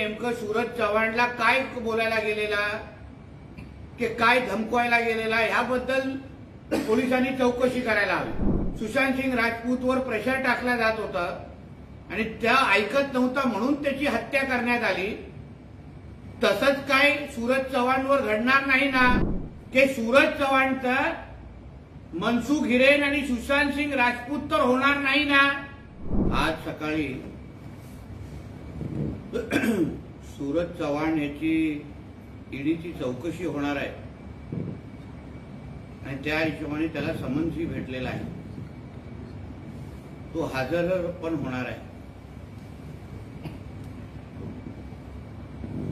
नेमकं सूरज चव्हाणला काय बोलायला गेलेला की काय धमकवायला गेलेला ह्याबद्दल पोलिसांनी चौकशी करायला हवी. सुशांत सिंग राजपूतवर प्रेशर टाकला जात होता आणि त्या ऐकत नव्हता म्हणून त्याची हत्या करण्यात आली. तसंच काय सूरज चव्हाणवर घडणार नाही ना की सूरज चव्हाणचा मनसुख हिरेन आणि सुशांत सिंग राजपूत तर होणार नाही ना. आज सकाळी सूरज चव्हाण याची ईडीची चौकशी होणार आहे. आणि त्या हिशोबाने त्याला समन्सही भेटलेला आहे. तो हजर पण होणार आहे.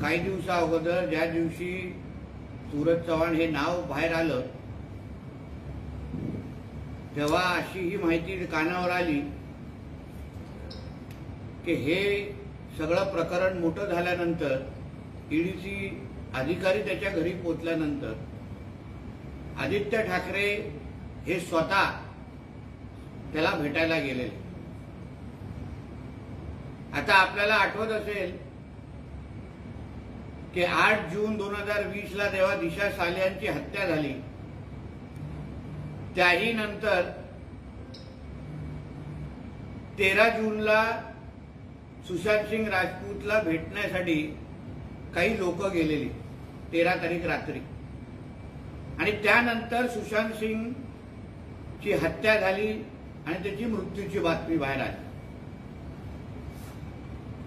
काही दिवसा अगोदर ज्या दिवशी सूरज चव्हाण हे नाव बाहेर आलं तेव्हा अशी ही माहिती कानावर आली की हे सगळं प्रकरण मोठं झाल्यानंतर ईडीची अधिकारी त्याच्या घरी पोचल्यानंतर आदित्य ठाकरे हे स्वतः त्याला भेटायला गेलेले. आता आपल्याला आठवत असेल की आठ जून दोन हजार वीस ला जेव्हा दिशा सालियांची हत्या झाली त्याही नंतर तेरा जूनला सुशांत सिंग राजपूतला भेटण्यासाठी काही लोक गेलेली तेरा तारीख रात्री. आणि त्यानंतर सुशांत सिंग ची हत्या झाली आणि त्याची मृत्यूची बातमी बाहेर आली.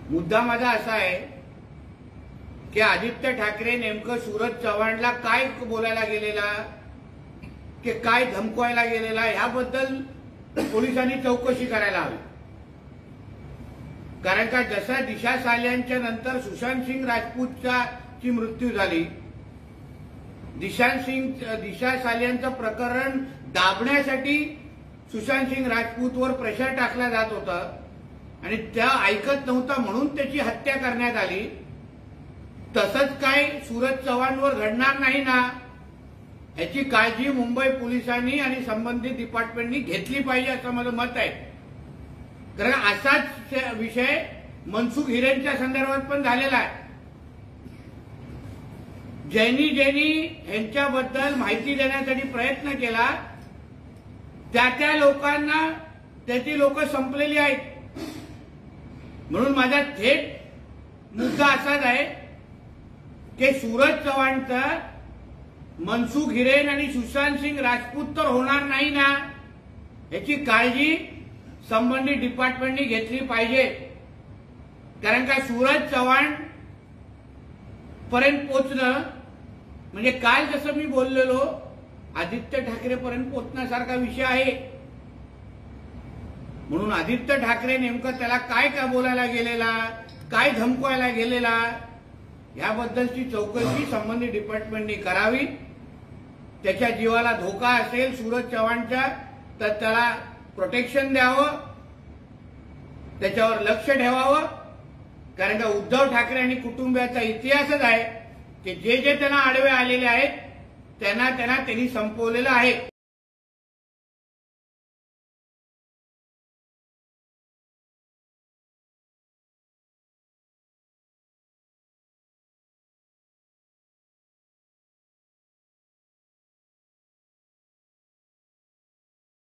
मुद्दा माझा असा आहे की आदित्य ठाकरे नेमकं सूरज चव्हाणला काय बोलायला गेलेला की काय धमकवायला गेलेला ह्याबद्दल पोलिसांनी चौकशी करायला हवी. कारण का जसा दिशा साल्यांच्या नंतर सुशांत सिंग राजपूतचा ची मृत्यू झाली दिशांत सिंग दिशा साल्यांचं प्रकरण दाबण्यासाठी सुशांत सिंग राजपूतवर प्रेशर टाकला जात होता आणि त्या ऐकत नव्हता म्हणून त्याची हत्या करण्यात आली. तसंच काय सूरज चव्हाणवर घडणार नाही ना याची काळजी मुंबई पोलिसांनी आणि संबंधित डिपार्टमेंटनी घेतली पाहिजे असं माझं मत आहे. कारण असाच विषय मनसुख हिरेनच्या संदर्भात पण झालेला आहे. ज्यांनी ज्यांनी यांच्याबद्दल माहिती देण्यासाठी प्रयत्न केला त्या त्या लोकांना त्याची लोक संपलेली आहेत. म्हणून माझा थेट मुद्दा असाच आहे की सूरज चव्हाणचं मनसुख हिरेन आणि सुशांत सिंग राजपूत तर होणार नाही ना याची काळजी संबंधित डिपार्टमेंटनी घेतली पाहिजे. कारण का सूरज चव्हाण पर्यंत पोचणं म्हणजे काल जसं मी बोललेलो आदित्य ठाकरे पर्यंत पोचण्यासारखा विषय आहे. म्हणून आदित्य ठाकरे नेमकं त्याला काय काय बोलायला गेलेला काय धमकवायला गेलेला याबद्दलची चौकशी संबंधित डिपार्टमेंटनी करावी. त्याच्या जीवाला धोका असेल सूरज चव्हाणच्या तर त्याला प्रोटेक्शन द्यावं त्याच्यावर लक्ष ठेवावं. कारण का उद्धव ठाकरे आणि कुटुंबियाचा इतिहासच आहे की जे जे त्यांना आडवे आलेले आहेत त्यांना त्यांना त्यांनी संपवलेलं आहे.